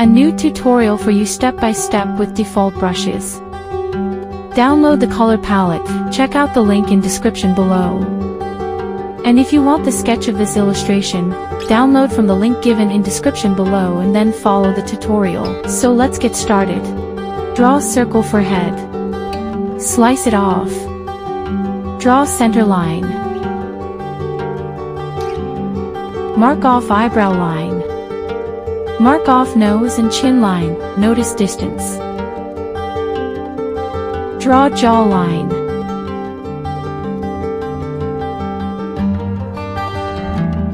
A new tutorial for you step by step with default brushes. Download the color palette, check out the link in description below. And if you want the sketch of this illustration, download from the link given in description below and then follow the tutorial. So let's get started. Draw a circle for head. Slice it off. Draw center line. Mark off eyebrow line. Mark off nose and chin line, notice distance. Draw jawline.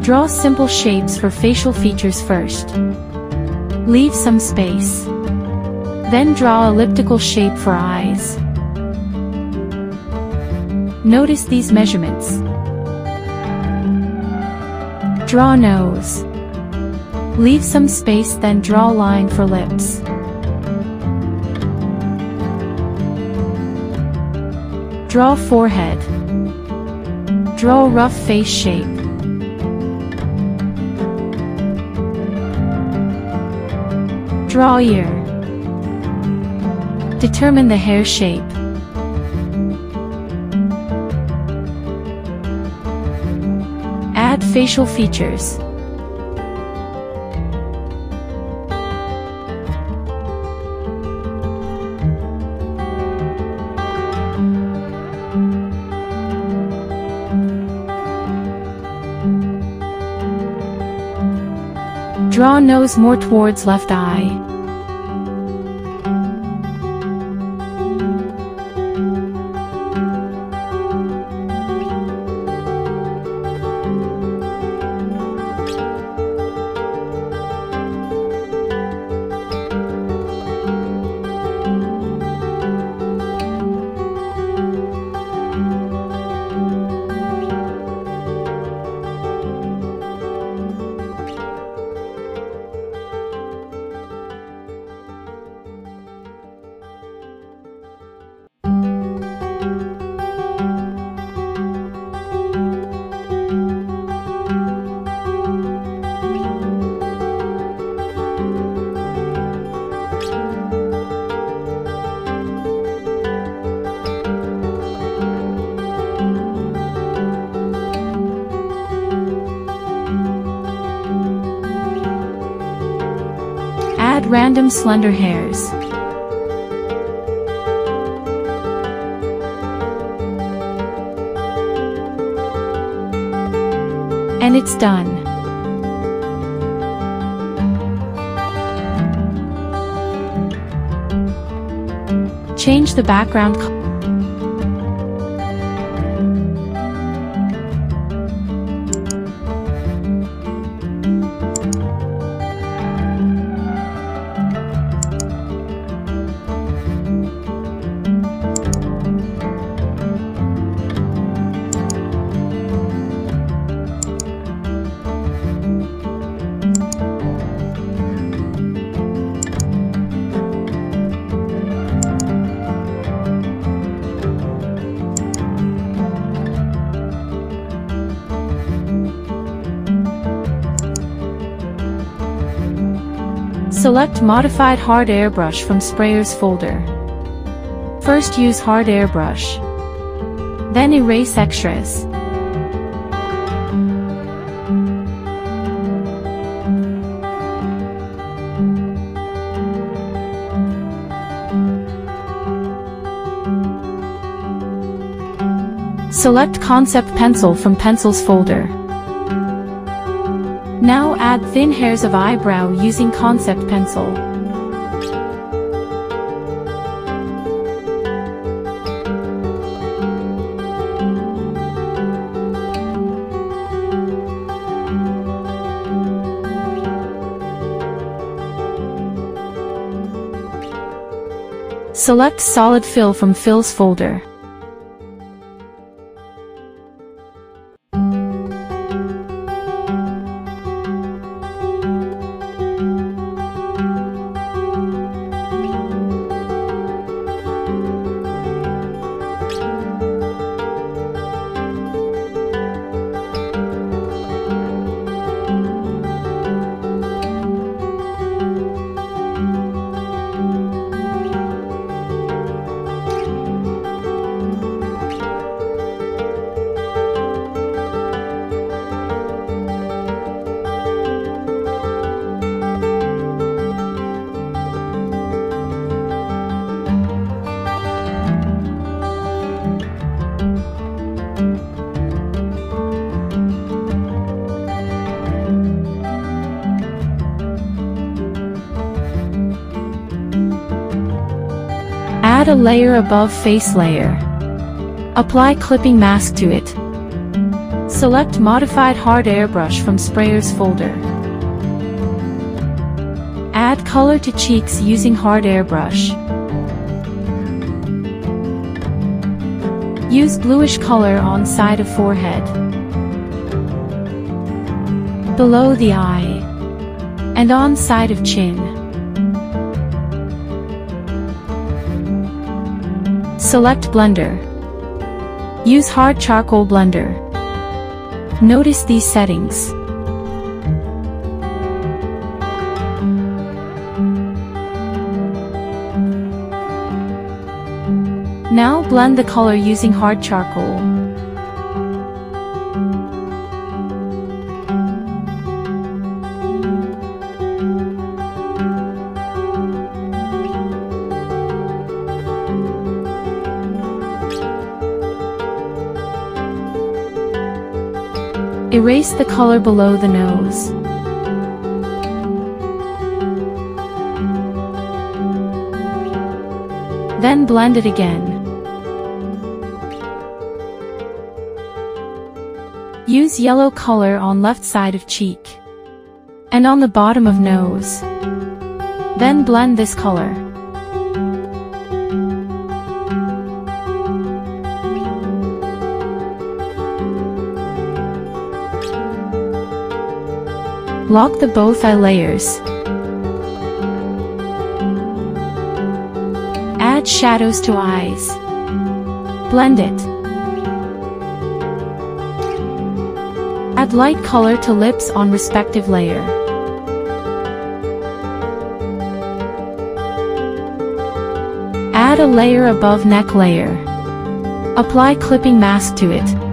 Draw simple shapes for facial features first. Leave some space. Then draw elliptical shape for eyes. Notice these measurements. Draw nose. Leave some space then draw line for lips. Draw forehead. Draw rough face shape. Draw ear. Determine the hair shape. Add facial features. Draw nose more towards left eye. Add random slender hairs. And it's done. Change the background color. Select Modified Hard Airbrush from Sprayers folder. First use Hard Airbrush. Then erase extras. Select Concept Pencil from Pencils folder. Add thin hairs of eyebrow using concept pencil. Select solid fill from fills folder. Layer above face layer. Apply clipping mask to it. Select Modified Hard Airbrush from Sprayers folder. Add color to cheeks using Hard Airbrush. Use bluish color on side of forehead. Below the eye. And on side of chin. Select blender. Use hard charcoal blender. Notice these settings. Now blend the color using hard charcoal. Erase the color below the nose. Then blend it again. Use yellow color on left side of cheek. And on the bottom of nose. Then blend this color. Lock the both eye layers. Add shadows to eyes. Blend it. Add light color to lips on respective layer. Add a layer above neck layer. Apply clipping mask to it.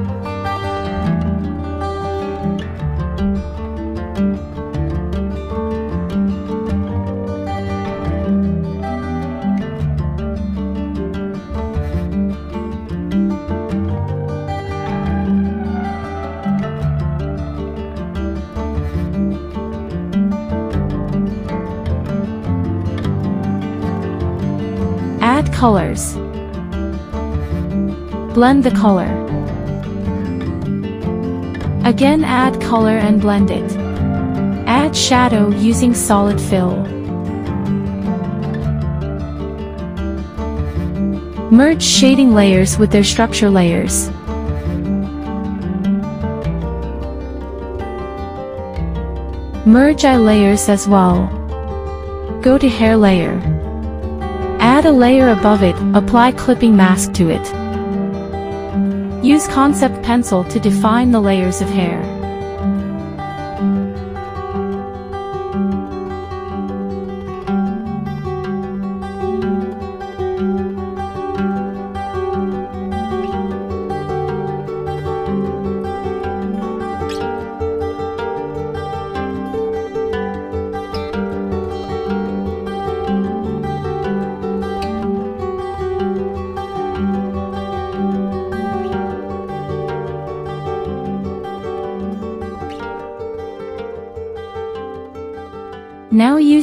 Colors. Blend the color. Again add color and blend it. Add shadow using solid fill. Merge shading layers with their structure layers. Merge eye layers as well. Go to hair layer. Add a layer above it, apply clipping mask to it. Use concept pencil to define the layers of hair.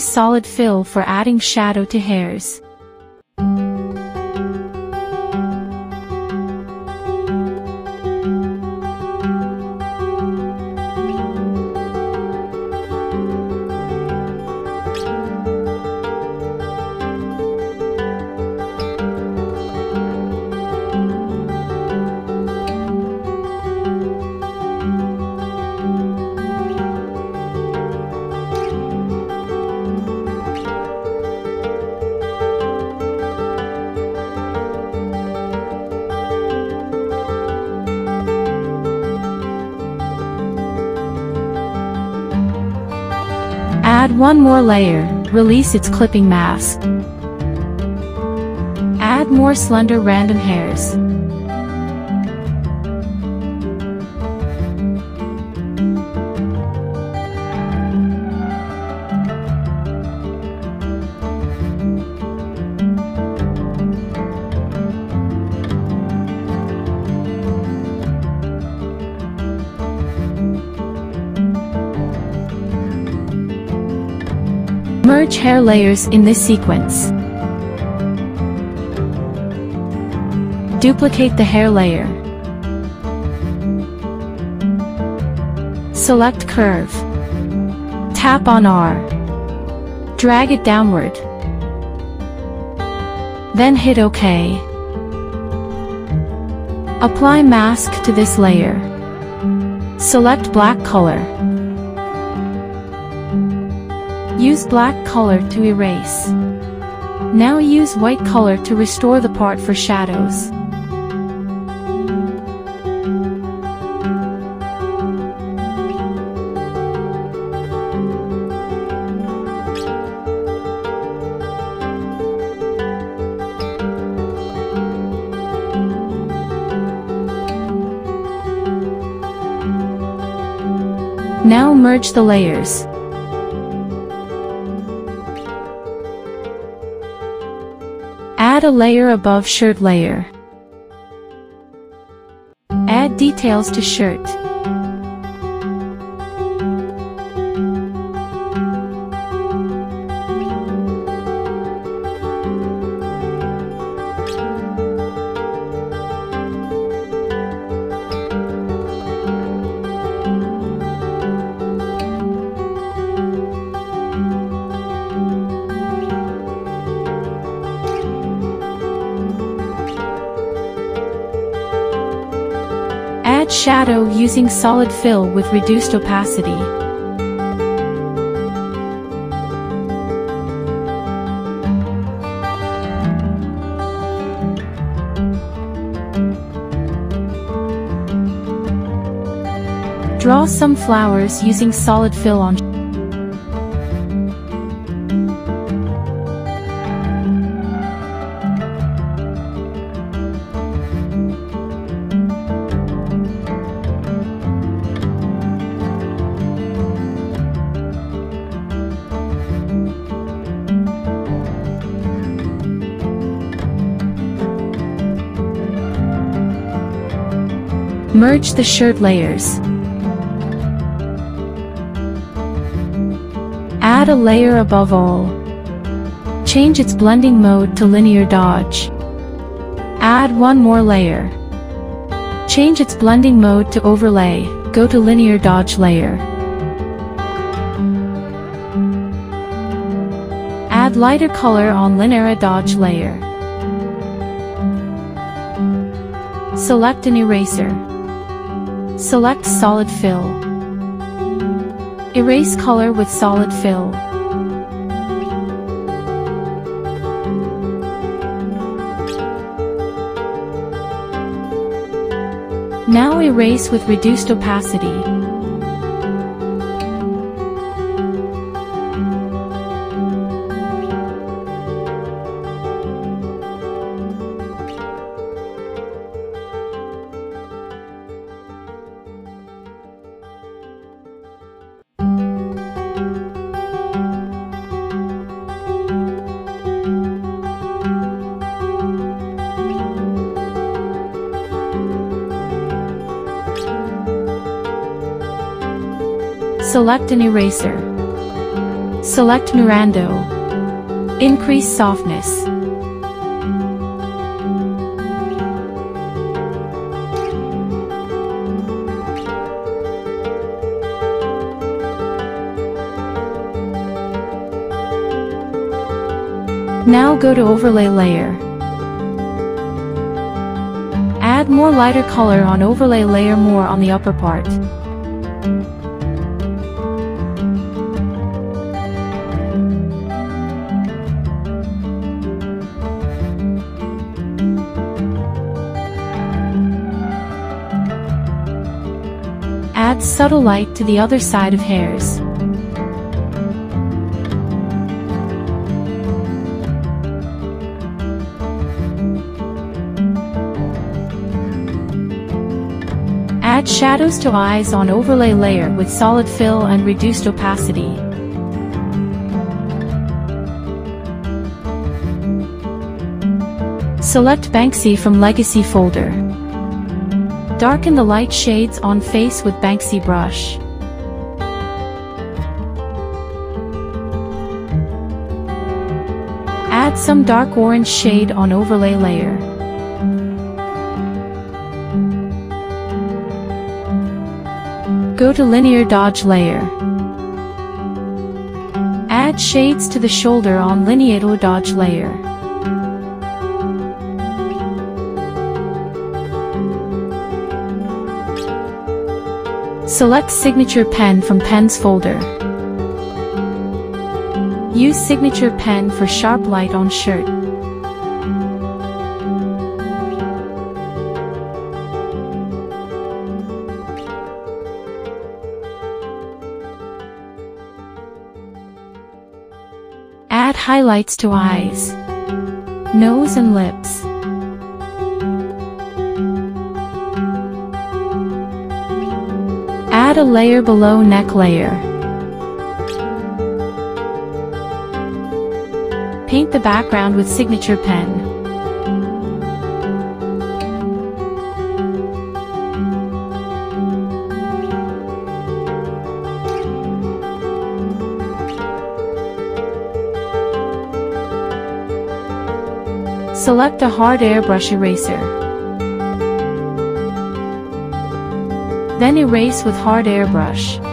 Solid fill for adding shadow to hairs. One more layer, release its clipping mask. Add more slender random hairs. Hair layers in this sequence. Duplicate the hair layer. Select curve. Tap on R. Drag it downward. Then hit OK. Apply mask to this layer. Select black color. Use black color to erase. Now use white color to restore the part for shadows. Now merge the layers. Add a layer above shirt layer. Add details to shirt. Shadow using solid fill with reduced opacity. Draw some flowers using solid fill on Merge the shirt layers. Add a layer above all. Change its blending mode to linear dodge. Add one more layer. Change its blending mode to overlay, go to linear dodge layer. Add lighter color on linear dodge layer. Select an eraser. Select solid fill. Erase color with solid fill. Now erase with reduced opacity. Select an eraser. Select Mirando. Increase softness. Now go to overlay layer. Add more lighter color on overlay layer more on the upper part. Subtle light to the other side of hairs. Add shadows to eyes on overlay layer with solid fill and reduced opacity. Select Banksy from Legacy folder. Darken the light shades on face with Banksy brush. Add some dark orange shade on overlay layer. Go to linear dodge layer. Add shades to the shoulder on linear dodge layer. Select Signature Pen from Pens folder. Use Signature Pen for sharp light on shirt. Add highlights to eyes, nose and lips. Add a layer below neck layer. Paint the background with signature pen. Select a hard airbrush eraser. Then erase with hard airbrush.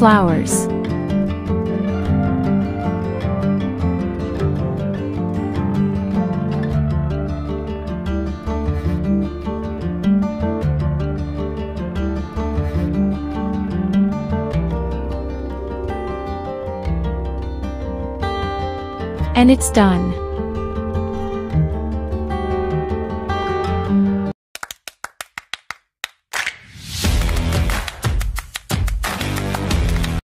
Flowers. And it's done.